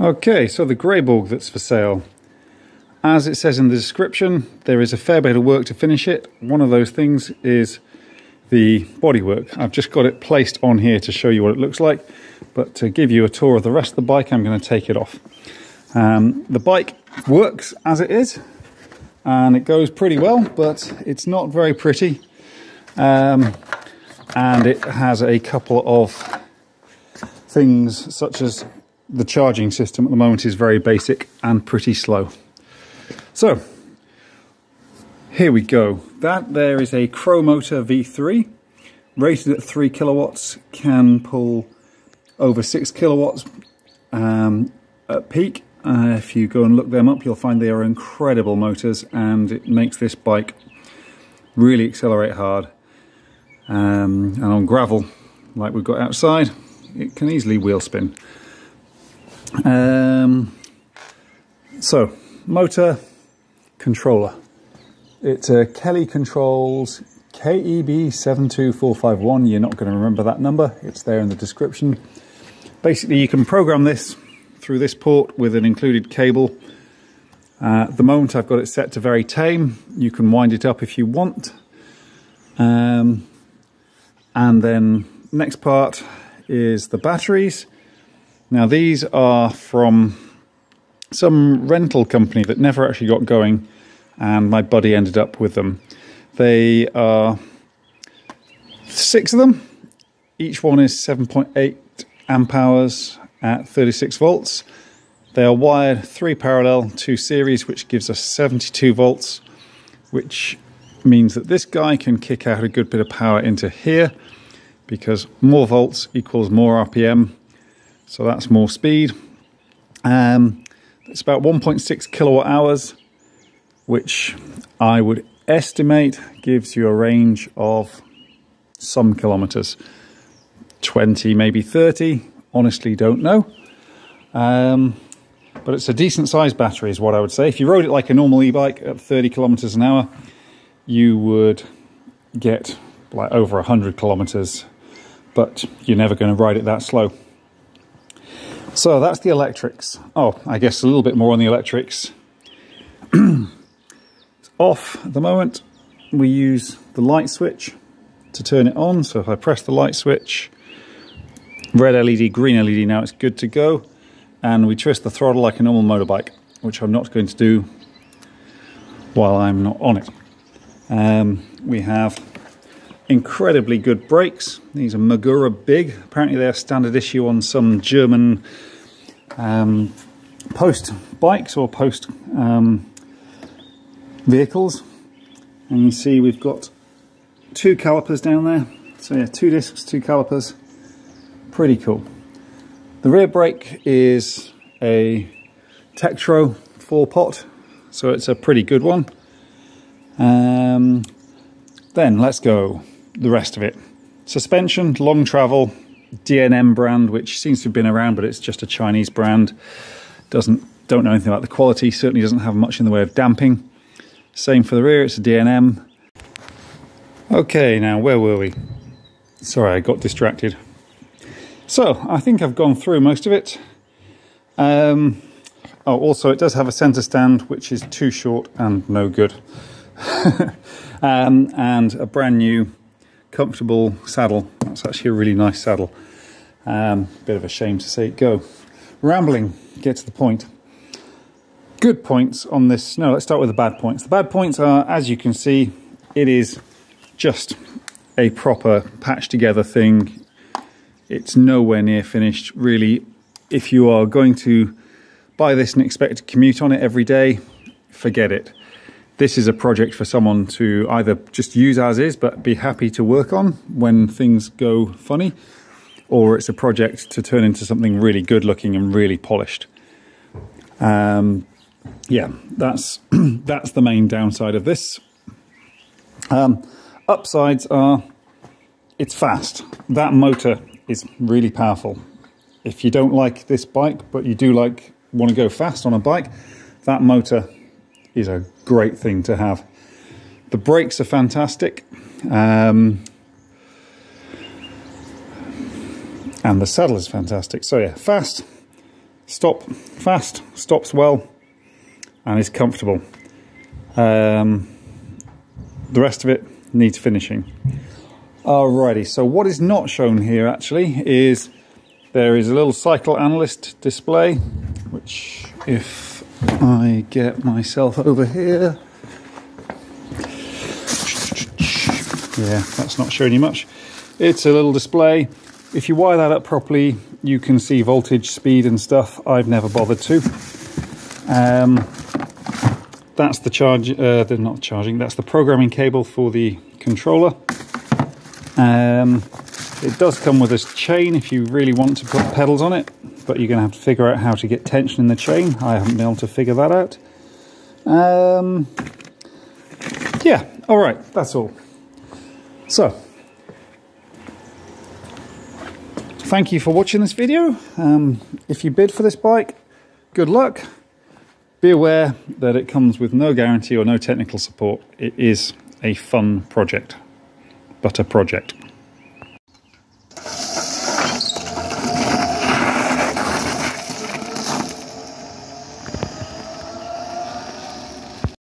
Okay, so the Greyborg that's for sale. As it says in the description, there is a fair bit of work to finish it. One of those things is the bodywork. I've just got it placed on here to show you what it looks like, but to give you a tour of the rest of the bike, I'm going to take it off. Um, the bike works as it is, and it goes pretty well, but it's not very pretty. Um, and it has a couple of things such as the charging system at the moment is very basic and pretty slow. So, here we go. That there is a Cromotor V3, rated at 3 kilowatts, can pull over 6 kilowatts um, at peak. Uh, if you go and look them up, you'll find they are incredible motors and it makes this bike really accelerate hard. Um, and on gravel, like we've got outside, it can easily wheel spin. Um, so, motor controller. It's a Kelly Controls KEB72451. You're not going to remember that number, it's there in the description. Basically, you can program this through this port with an included cable. Uh, at the moment, I've got it set to very tame. You can wind it up if you want. Um, and then next part is the batteries. Now these are from some rental company that never actually got going and my buddy ended up with them. They are six of them. Each one is 7.8 amp hours at 36 volts. They are wired three parallel, two series, which gives us 72 volts, which means that this guy can kick out a good bit of power into here because more volts equals more RPM so that's more speed. Um, it's about 1.6 kilowatt hours, which I would estimate gives you a range of some kilometers. 20, maybe 30, honestly don't know. Um, but it's a decent sized battery is what I would say. If you rode it like a normal e-bike at 30 kilometers an hour, you would get like over 100 kilometers, but you're never going to ride it that slow. So that's the electrics. Oh, I guess a little bit more on the electrics. it's off at the moment. We use the light switch to turn it on. So if I press the light switch, red LED, green LED, now it's good to go. And we twist the throttle like a normal motorbike, which I'm not going to do while I'm not on it. Um, we have incredibly good brakes. These are Magura Big. Apparently they're standard issue on some German um, post bikes or post um, vehicles. And you see we've got two calipers down there. So yeah, two discs, two calipers. Pretty cool. The rear brake is a Tektro 4-pot, so it's a pretty good one. Um, then let's go the rest of it. Suspension, long travel, DNM brand, which seems to have been around, but it's just a Chinese brand. Doesn't don't know anything about the quality. Certainly doesn't have much in the way of damping. Same for the rear. It's a DNM. Okay, now where were we? Sorry, I got distracted. So I think I've gone through most of it. Um, oh, also it does have a center stand, which is too short and no good. um, and a brand new comfortable saddle. That's actually a really nice saddle. Um, bit of a shame to see it go. Rambling, get to the point. Good points on this. No, let's start with the bad points. The bad points are, as you can see, it is just a proper patch together thing. It's nowhere near finished, really. If you are going to buy this and expect to commute on it every day, forget it this is a project for someone to either just use as is but be happy to work on when things go funny, or it's a project to turn into something really good looking and really polished. Um, yeah, that's that's the main downside of this. Um, upsides are it's fast. That motor is really powerful. If you don't like this bike, but you do like want to go fast on a bike, that motor is a great thing to have. The brakes are fantastic. Um, and the saddle is fantastic. So yeah, fast, stop fast, stops well, and is comfortable. Um, the rest of it needs finishing. Alrighty, so what is not shown here actually is there is a little cycle analyst display, which if I get myself over here, yeah, that's not showing you much. It's a little display. If you wire that up properly, you can see voltage, speed and stuff. I've never bothered to. Um, that's the charge, uh, they're not charging, that's the programming cable for the controller. Um, it does come with a chain if you really want to put pedals on it, but you're going to have to figure out how to get tension in the chain. I haven't been able to figure that out. Um, yeah, all right, that's all. So, thank you for watching this video. Um, if you bid for this bike, good luck. Be aware that it comes with no guarantee or no technical support. It is a fun project, but a project.